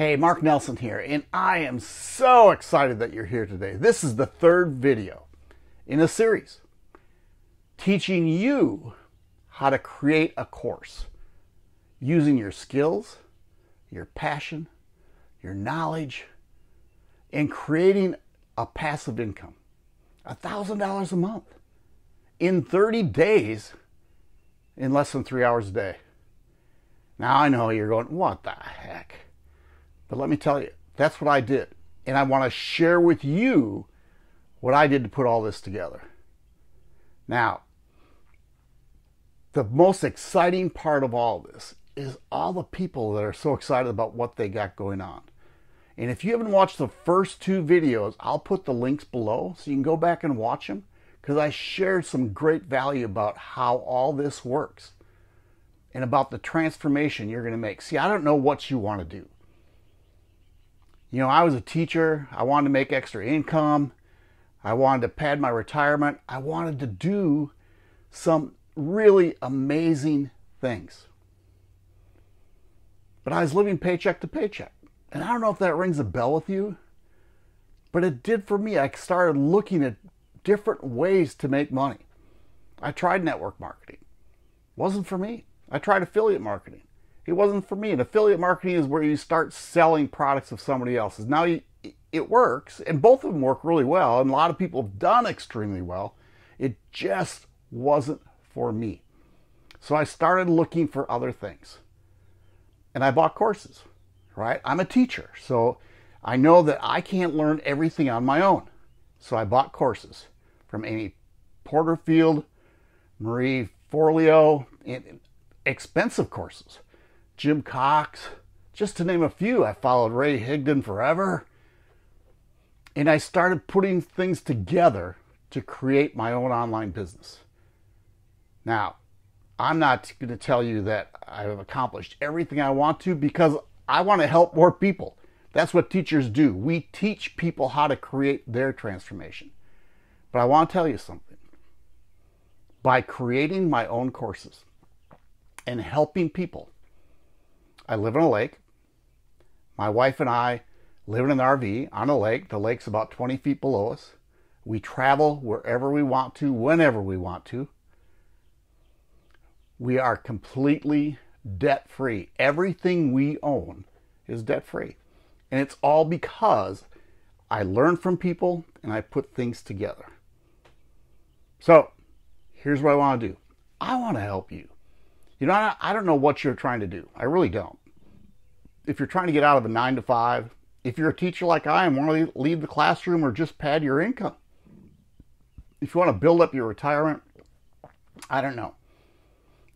Hey, Mark Nelson here, and I am so excited that you're here today. This is the third video in a series teaching you how to create a course using your skills, your passion, your knowledge, and creating a passive income. $1,000 a month in 30 days in less than three hours a day. Now I know you're going, what the heck? But let me tell you, that's what I did. And I want to share with you what I did to put all this together. Now, the most exciting part of all this is all the people that are so excited about what they got going on. And if you haven't watched the first two videos, I'll put the links below so you can go back and watch them because I shared some great value about how all this works and about the transformation you're going to make. See, I don't know what you want to do. You know, I was a teacher. I wanted to make extra income. I wanted to pad my retirement. I wanted to do some really amazing things. But I was living paycheck to paycheck. And I don't know if that rings a bell with you, but it did for me. I started looking at different ways to make money. I tried network marketing. Wasn't for me. I tried affiliate marketing. It wasn't for me. And affiliate marketing is where you start selling products of somebody else's. Now you, it works, and both of them work really well, and a lot of people have done extremely well. It just wasn't for me. So I started looking for other things. And I bought courses, right? I'm a teacher, so I know that I can't learn everything on my own. So I bought courses from Amy Porterfield, Marie Forleo, expensive courses. Jim Cox, just to name a few. I followed Ray Higdon forever. And I started putting things together to create my own online business. Now, I'm not going to tell you that I've accomplished everything I want to because I want to help more people. That's what teachers do. We teach people how to create their transformation. But I want to tell you something. By creating my own courses and helping people I live on a lake. My wife and I live in an RV on a lake. The lake's about 20 feet below us. We travel wherever we want to, whenever we want to. We are completely debt free. Everything we own is debt free. And it's all because I learn from people and I put things together. So here's what I want to do I want to help you. You know, I don't know what you're trying to do. I really don't if you're trying to get out of a nine to five, if you're a teacher like I am, want to leave the classroom or just pad your income, if you want to build up your retirement, I don't know.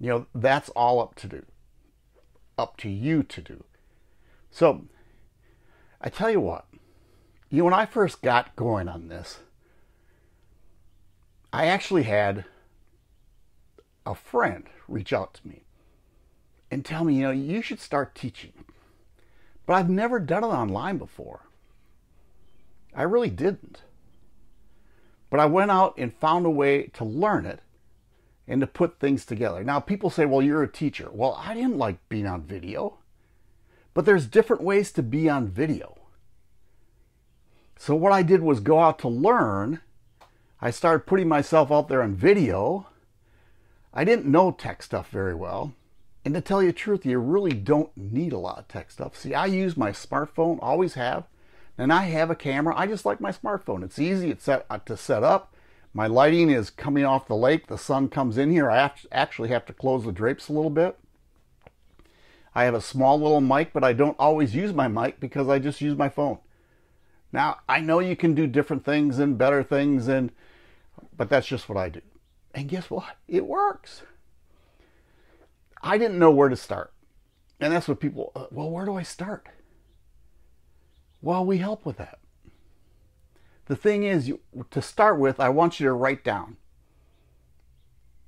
You know, that's all up to do, up to you to do. So, I tell you what, you know, when I first got going on this, I actually had a friend reach out to me and tell me, you know, you should start teaching. But I've never done it online before. I really didn't. But I went out and found a way to learn it and to put things together. Now, people say, well, you're a teacher. Well, I didn't like being on video. But there's different ways to be on video. So, what I did was go out to learn. I started putting myself out there on video. I didn't know tech stuff very well. And to tell you the truth, you really don't need a lot of tech stuff. See, I use my smartphone, always have, and I have a camera. I just like my smartphone. It's easy it's set, uh, to set up. My lighting is coming off the lake. The sun comes in here. I actually have to close the drapes a little bit. I have a small little mic, but I don't always use my mic because I just use my phone. Now, I know you can do different things and better things, and but that's just what I do. And guess what? It works. I didn't know where to start. And that's what people, uh, well, where do I start? Well, we help with that. The thing is, you, to start with, I want you to write down.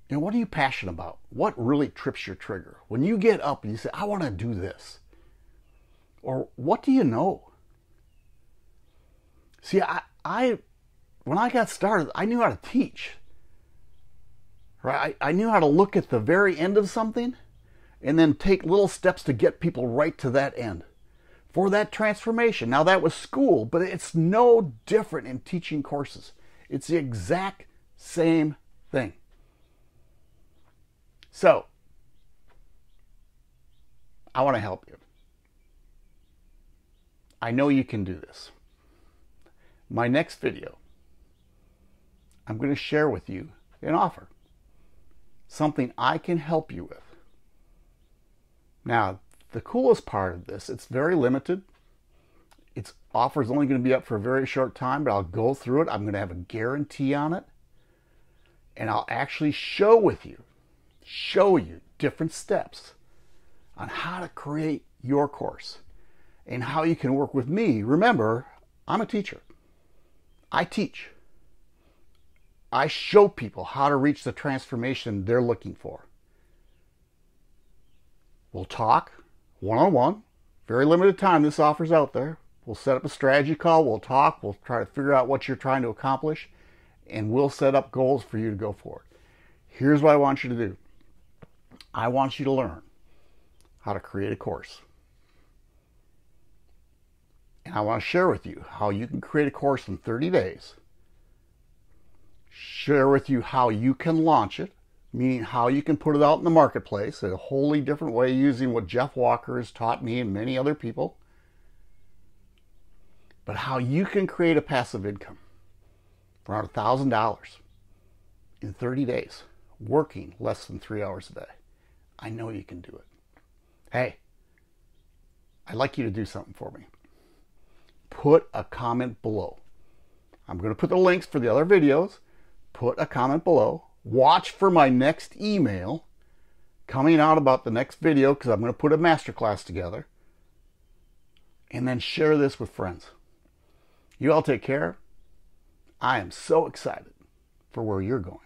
You know, what are you passionate about? What really trips your trigger? When you get up and you say, I want to do this. Or what do you know? See, I, I when I got started, I knew how to teach. Right? I, I knew how to look at the very end of something and then take little steps to get people right to that end. for that transformation. Now, that was school, but it's no different in teaching courses. It's the exact same thing. So, I want to help you. I know you can do this. My next video, I'm going to share with you an offer, something I can help you with. Now, the coolest part of this, it's very limited. Its offer is only going to be up for a very short time, but I'll go through it. I'm going to have a guarantee on it. And I'll actually show with you, show you different steps on how to create your course and how you can work with me. Remember, I'm a teacher. I teach. I show people how to reach the transformation they're looking for. We'll talk one on one, very limited time this offers out there. We'll set up a strategy call, we'll talk, we'll try to figure out what you're trying to accomplish, and we'll set up goals for you to go forward. Here's what I want you to do I want you to learn how to create a course. And I want to share with you how you can create a course in 30 days. Share with you how you can launch it, meaning how you can put it out in the marketplace in a wholly different way using what Jeff Walker has taught me and many other people. But how you can create a passive income for around $1,000 in 30 days, working less than three hours a day. I know you can do it. Hey, I'd like you to do something for me. Put a comment below. I'm going to put the links for the other videos. Put a comment below. Watch for my next email coming out about the next video because I'm going to put a masterclass together. And then share this with friends. You all take care. I am so excited for where you're going.